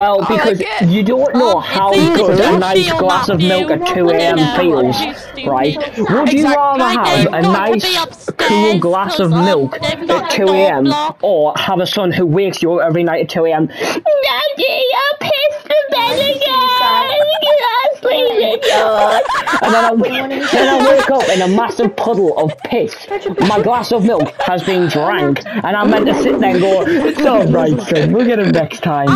Well, because like you don't know Um, how good a nice glass of milk at 2 a.m. feels, right? Would you rather have a nice, cool glass of milk at two a.m. or have a son who wakes you up every night at 2 a.m. Daddy, I pissed the bed again. And then then I wake up in a massive puddle of piss. My glass of milk has been drank, and I'm meant to sit there and go, "It's all right, son. We'll get him next time."